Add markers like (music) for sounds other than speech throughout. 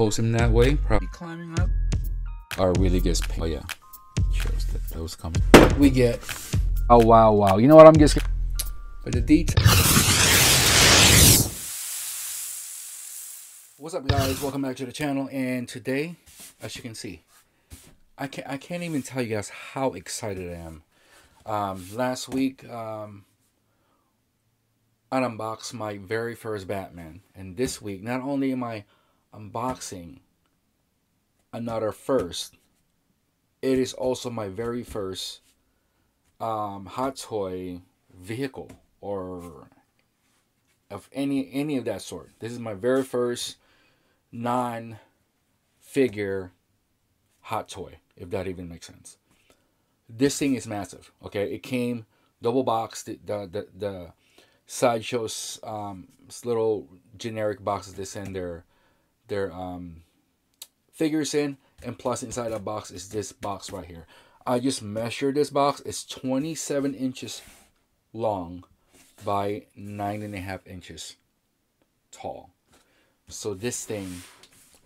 pose him that way, probably climbing up, or really just oh yeah, shows that that was coming. We get Oh wow, wow. You know what? I'm just. but the detail. What's up, guys? Welcome back to the channel. And today, as you can see, I can't I can't even tell you guys how excited I am. Um, last week, um, I unboxed my very first Batman, and this week, not only am I unboxing another first, it is also my very first um, hot toy vehicle or of any any of that sort. This is my very first non-figure hot toy, if that even makes sense. This thing is massive. Okay, it came double boxed. The the the, the sideshows um, little generic boxes they send their their um, figures in, and plus inside that box is this box right here. I just measured this box. It's 27 inches long by nine and a half inches tall. So this thing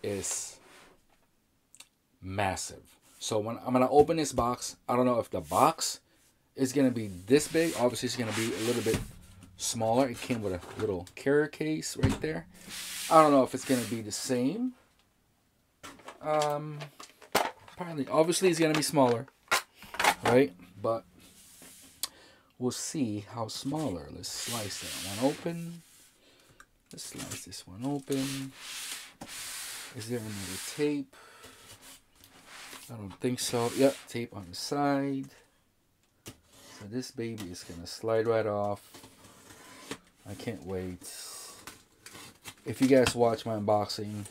is massive. So when I'm gonna open this box, I don't know if the box is gonna be this big. Obviously, it's gonna be a little bit smaller. It came with a little carrier case right there. I don't know if it's gonna be the same. Um, apparently, obviously, it's gonna be smaller, right? But we'll see how smaller. Let's slice that one open. Let's slice this one open. Is there another tape? I don't think so. Yep, tape on the side. So this baby is gonna slide right off. I can't wait. If you guys watch my unboxing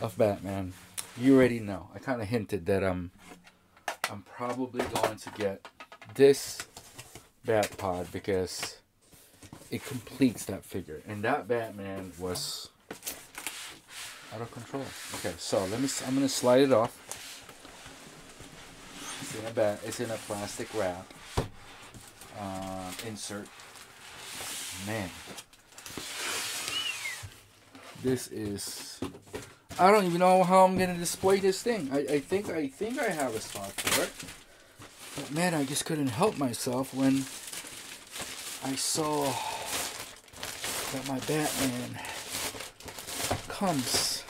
of Batman, you already know. I kind of hinted that I'm I'm probably going to get this Bat Pod because it completes that figure. And that Batman was out of control. Okay, so let me. I'm gonna slide it off. It's in a bat. It's in a plastic wrap. Uh, insert. Man, this is. I don't even know how I'm gonna display this thing. I, I think I think I have a spot for it. But man, I just couldn't help myself when I saw that my Batman comes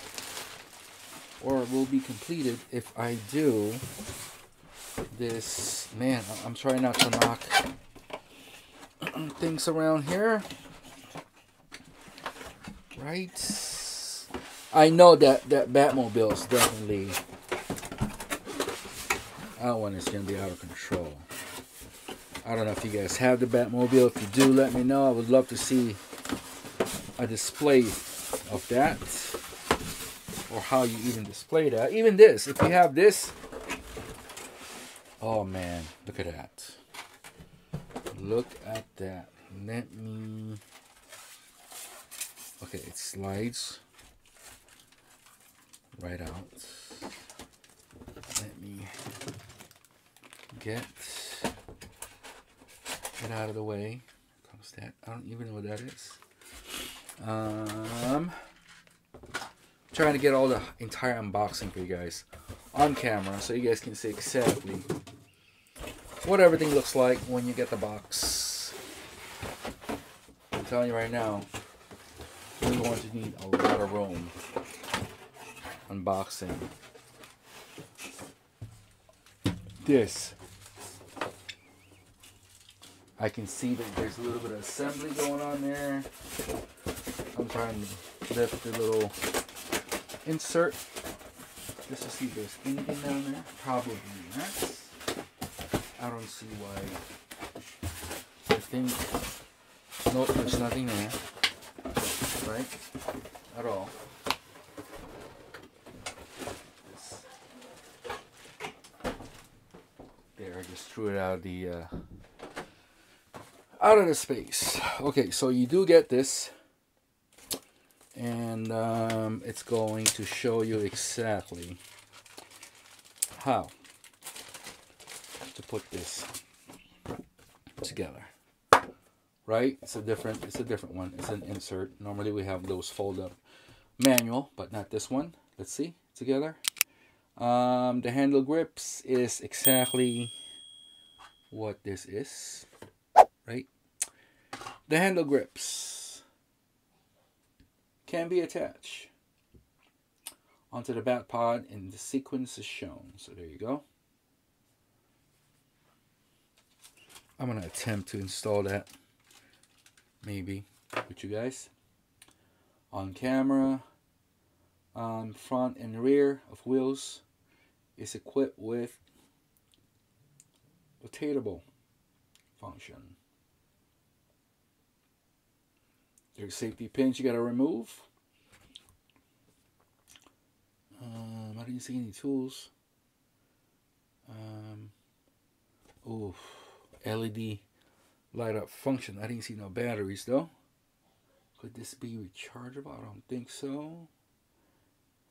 or will be completed if I do this. Man, I'm trying not to knock Uh-uh, things around here. Right? I know that that Batmobile is definitely that one is gonna be out of control. I don't know if you guys have the Batmobile. If you do, let me know. I would love to see a display of that or how you even display that. Even this, if you have this, oh man, look at that. Look at that. Let me. Okay, it slides right out. Let me get it out of the way. Comes that? I don't even know what that is. Um, trying to get all the entire unboxing for you guys on camera so you guys can see exactly what everything looks like when you get the box. I'm telling you right now, we're going to need a lot of room. Unboxing. This. I can see that there's a little bit of assembly going on there. I'm trying to lift the little insert. Just to see if there's anything down there. Probably not I don't see why I think nope there's nothing there right? At all. There I just threw it out of the uh, out of the space. Okay so you do get this and um, it's going to show you exactly how put this together right it's a different it's a different one it's an insert normally we have those fold up manual, but not this one. Let's see together. Um, the handle grips is exactly what this is, right? The handle grips can be attached onto the bat pod and the sequence is shown. So there you go. I'm going to attempt to install that maybe with you guys. On camera um, front and rear of wheels is equipped with rotatable function. There's safety pins you got to remove. Um, I didn't see any tools um, oh LED light up function I didn't see no batteries though could this be rechargeable? I don't think so.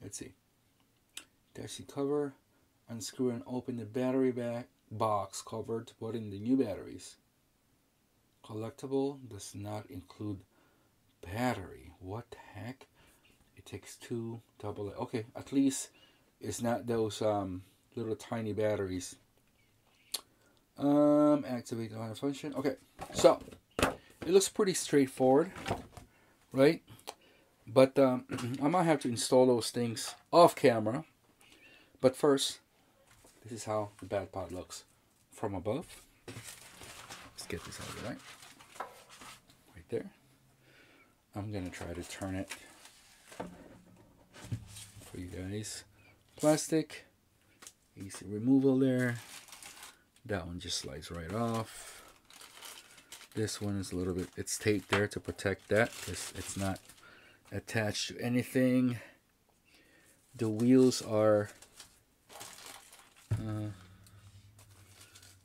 Let's see. The cover. Unscrew and open the battery back box cover to put in the new batteries. Collectible does not include battery. What the heck? It takes two double. Okay, at least it's not those um, little tiny batteries. Um, activate the function. Okay, so it looks pretty straightforward right? But um, (clears throat) I might have to install those things off camera. But first, this is how the Bat Pod looks from above. Let's get this out of the way. Right there. I'm going to try to turn it for you guys. Plastic. Easy removal there. That one just slides right off. This one is a little bit, it's taped there to protect that because it's not attached to anything. The wheels are, uh,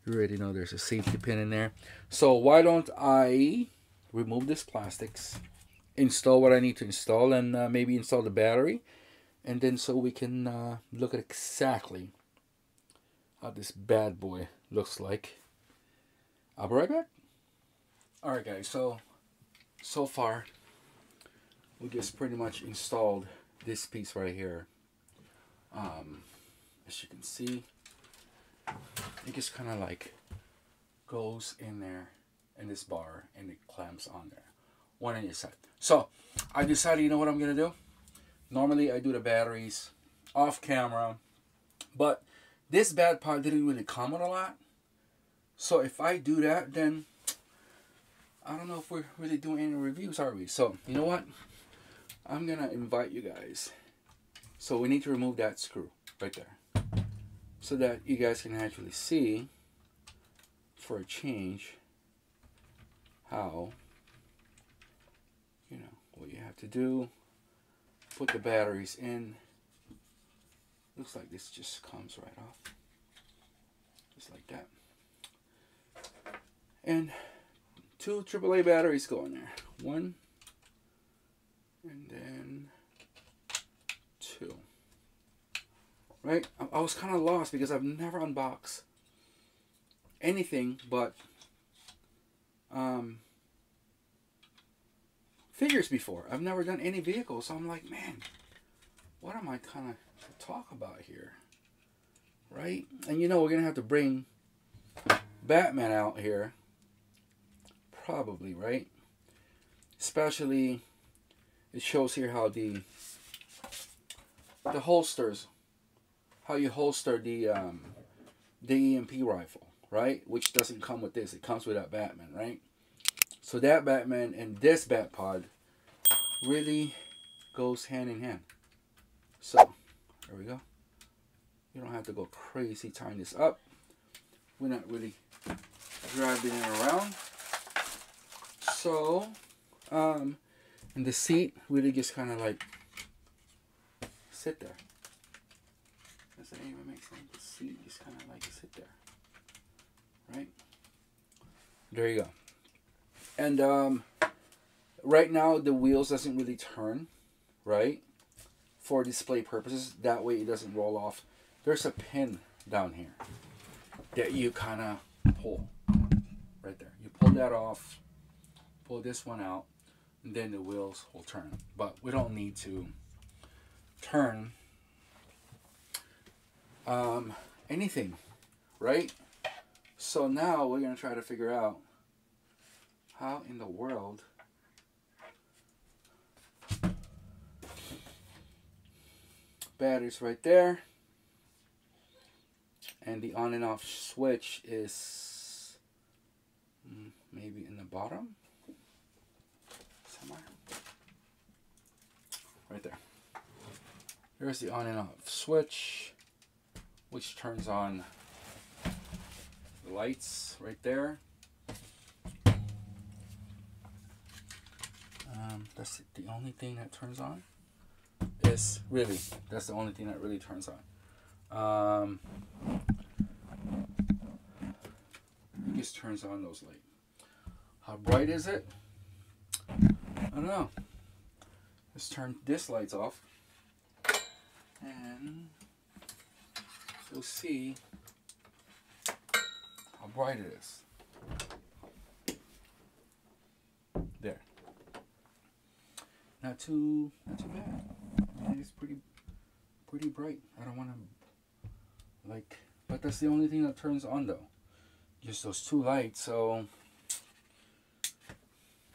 you already know there's a safety pin in there. So why don't I remove this plastics, install what I need to install, and uh, maybe install the battery. And then so we can uh, look at exactly how this bad boy looks like. I'll be right back. Alright guys, so so far we just pretty much installed this piece right here. Um, as you can see, it just kind of like goes in there in this bar and it clamps on there. One on each side. So I decided, you know what I'm going to do? Normally I do the batteries off camera, but this Bat Pod didn't really come with a lot. So if I do that, then I don't know if we're really doing any reviews, are we? So, you know what? I'm going to invite you guys. So we need to remove that screw right there. So that you guys can actually see, for a change, how, you know, what you have to do. Put the batteries in. Looks like this just comes right off. Just like that. And two AAA batteries go in there. One, and then two. Right? I, I was kind of lost because I've never unboxed anything but um, figures before. I've never done any vehicles, so I'm like, man, what am I kind of to talk about here? Right? And you know, we're going to have to bring Batman out here probably, right? Especially, it shows here how the the holsters, how you holster the um, the EMP rifle, right? Which doesn't come with this. It comes with that Batman, right? So that Batman and this Bat Pod really goes hand in hand. So, there we go. You don't have to go crazy tying this up. We're not really driving it around. So, um, and the seat really just kind of like sit there. Does that even make sense? The seat just kind of like sit there, right? There you go. And um, right now the wheels doesn't really turn, right? For display purposes, that way it doesn't roll off. There's a pin down here that you kind of pull right there. You pull that off pull this one out and then the wheels will turn but we don't need to turn um, anything, right? So now we're gonna try to figure out how in the world batteries right there. And the on and off switch is mm, maybe in the bottom? Somewhere? Right there. There's the on and off switch which turns on the lights right there. Um, that's the only thing that turns on is really. That's the only thing that really turns on. Um, it just turns on those lights how bright is it? I don't know. Let's turn this lights off. And you'll see how bright it is. There. Not too not too bad yeah, it's pretty pretty bright. I don't want to like but that's the only thing that turns on though. Just those two lights so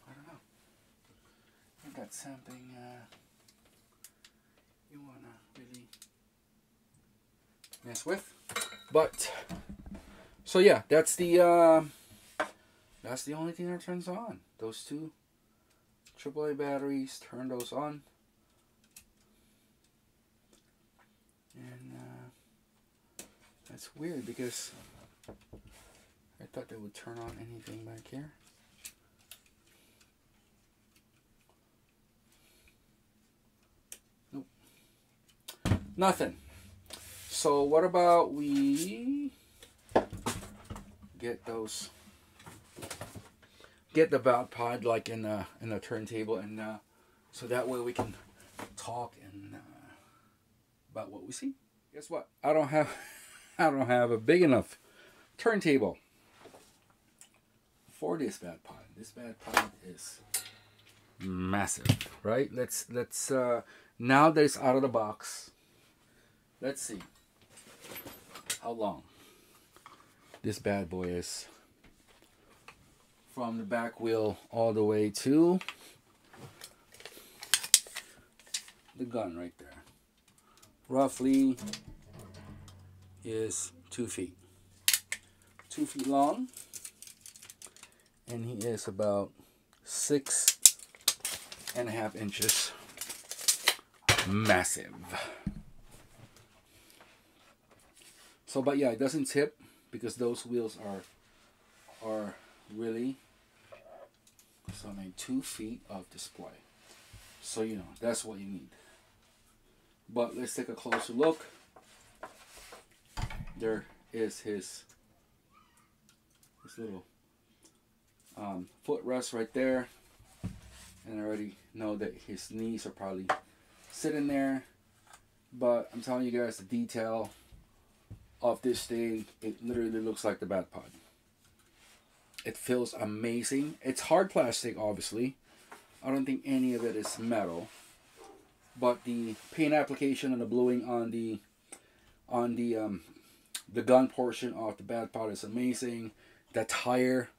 I don't know. I got something uh, you wanna really mess with but so yeah that's the uh, that's the only thing that turns on. Those two AAA batteries turn those on and uh, that's weird because I thought they would turn on anything back here nope nothing so what about we get those get the Bat Pod like in the in the turntable and uh, so that way we can talk and uh, about what we see. Guess what? I don't have I don't have a big enough turntable for this Bat Pod. This Bat Pod is massive, right? Let's let's uh, now that it's out of the box. Let's see how long this bad boy is from the back wheel all the way to the gun right there. Roughly is two feet. Two feet long. And he is about six and a half inches. Massive. So, but yeah, it doesn't tip because those wheels are are really so I mean two feet of display. So you know that's what you need. But let's take a closer look. There is his little um, footrest right there. And I already know that his knees are probably sitting there. But I'm telling you guys the detail of this thing, it literally looks like the Bat Pod. It feels amazing. It's hard plastic, obviously. I don't think any of it is metal. But the paint application and the bluing on the on the um, the gun portion of the Bat Pod is amazing. The tire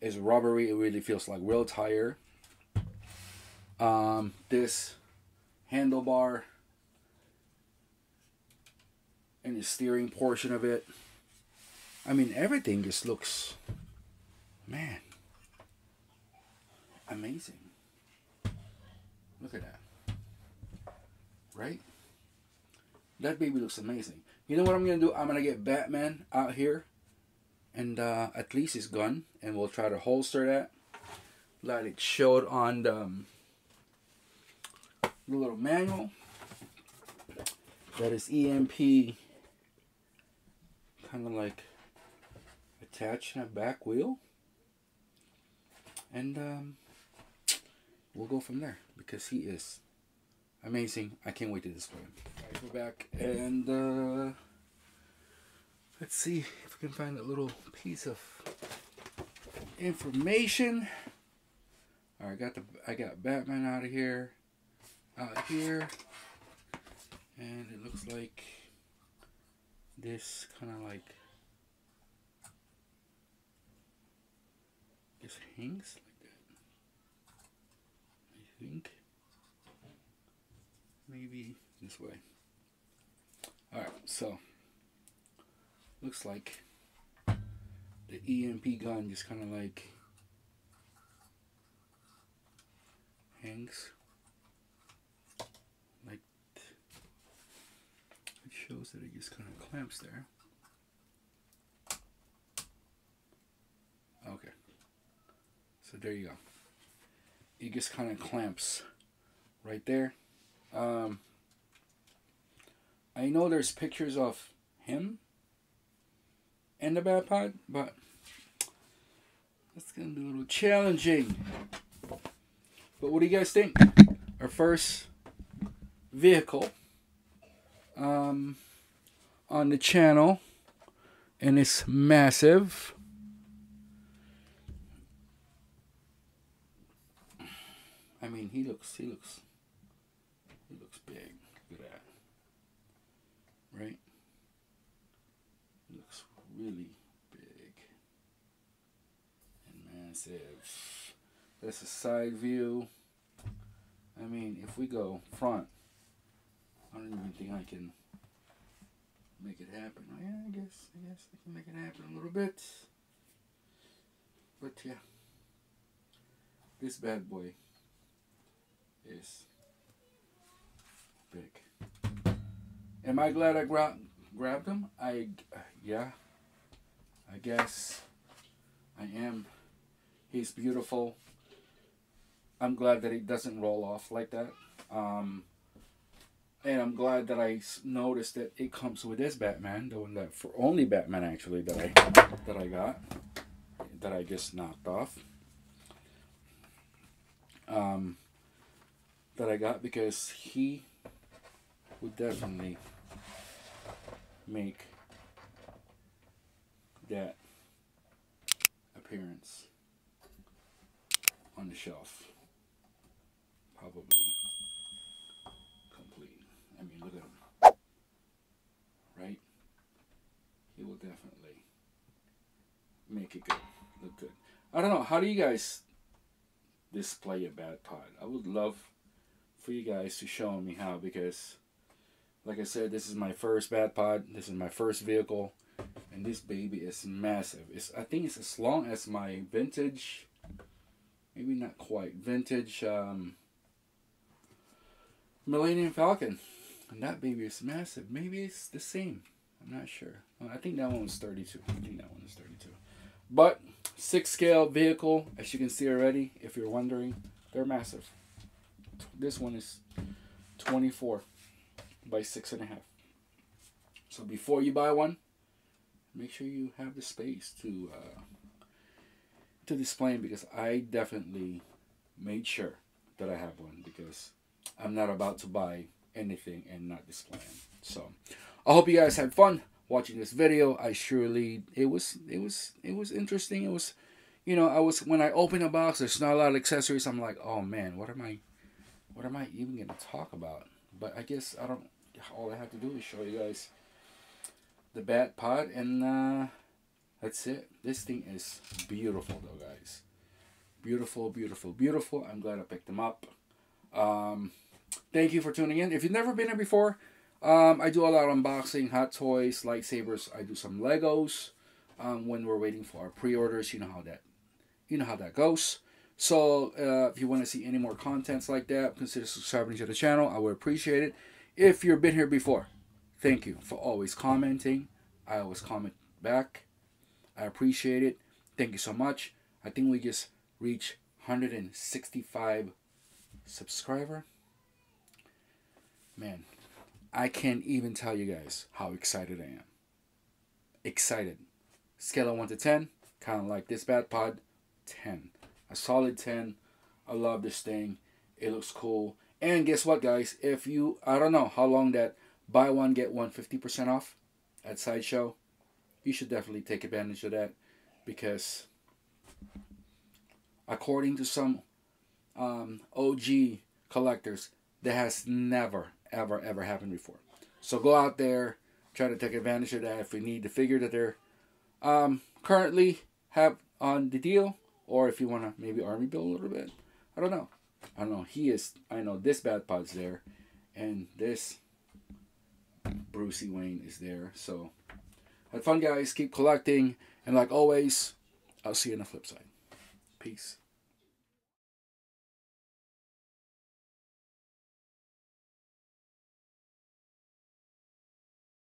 is rubbery. It really feels like real tire. Um, this handlebar and the steering portion of it. I mean, everything just looks, man, amazing. Look at that. Right? That baby looks amazing. You know what I'm going to do? I'm going to get Batman out here and uh, at least his gun and we'll try to holster that like it showed on the, um, the little manual. That is EMP kind of like attached in a back wheel. And um, we'll go from there because he is amazing. I can't wait to display him. Back and uh, let's see if we can find a little piece of information. All right, I got the I got Batman out of here, out here, And it looks like this kind of like this hangs like that. I think maybe this way. All right, so looks like the EMP gun just kind of like hangs like it shows that it just kind of clamps there. Okay, so there you go. It just kind of clamps right there. Um, I know there's pictures of him and the bad but that's gonna be a little challenging. But what do you guys think? Our first vehicle um, on the channel, and it's massive. I mean, he looks, he looks, he looks big. Look at that, right? He looks really big and massive. That's a side view. I mean, if we go front, I don't even think I can make it happen. Oh, yeah, I guess, I guess I can make it happen a little bit. But yeah, this bad boy is big. Am I glad I gra- grabbed him? I, yeah, I guess I am. He's beautiful. I'm glad that it doesn't roll off like that. Um, and I'm glad that I noticed that it comes with this Batman, the one that for only Batman actually that I that I got, that I just knocked off. Um, that I got because he would definitely make that appearance on the shelf. Probably complete. I mean, look at him. Right? He will definitely make it good. Look good. I don't know. How do you guys display a Bat Pod? I would love for you guys to show me how because like I said, this is my first Bat Pod. This is my first vehicle. And this baby is massive. It's I think it's as long as my vintage maybe not quite vintage um, Millennium Falcon. And that baby is massive. Maybe it's the same. I'm not sure. I think that one was 32. I think that one is 32. But six scale vehicle, as you can see already, if you're wondering, they're massive. This one is 24 by six and a half. So before you buy one, make sure you have the space to uh, to display them because I definitely made sure that I have one because I'm not about to buy anything and not display them. So I hope you guys had fun watching this video. I surely it was it was it was interesting. It was you know, I was when I open a box, there's not a lot of accessories. I'm like, oh man, what am I what am I even gonna talk about? But I guess I don't all I have to do is show you guys the bat pod and uh that's it. This thing is beautiful though, guys. Beautiful, beautiful, beautiful. I'm glad I picked them up. Um, thank you for tuning in. If you've never been here before, um, I do a lot of unboxing, hot toys, lightsabers. I do some Legos um, when we're waiting for our pre-orders. You know how that, you know how that goes. So uh, if you want to see any more contents like that, consider subscribing to the channel. I would appreciate it. If you've been here before, thank you for always commenting. I always comment back. I appreciate it. Thank you so much. I think we just reached 165 subscriber. Man, I can't even tell you guys how excited I am. Excited. Scale of 1 to 10, kind of like this Bat Pod, 10. A solid 10. I love this thing. It looks cool. And guess what, guys? If you, I don't know how long that buy one get one 50% off at Sideshow. You should definitely take advantage of that because according to some um, OG collectors, that has never, ever, ever happened before. So go out there, try to take advantage of that if you need the figure that they're um, currently have on the deal, or if you want to maybe army build a little bit. I don't know. I don't know. He is, I know this Bat Pod's there, and this Brucey Wayne is there. So, have fun, guys. Keep collecting. And like always, I'll see you on the flip side. Peace.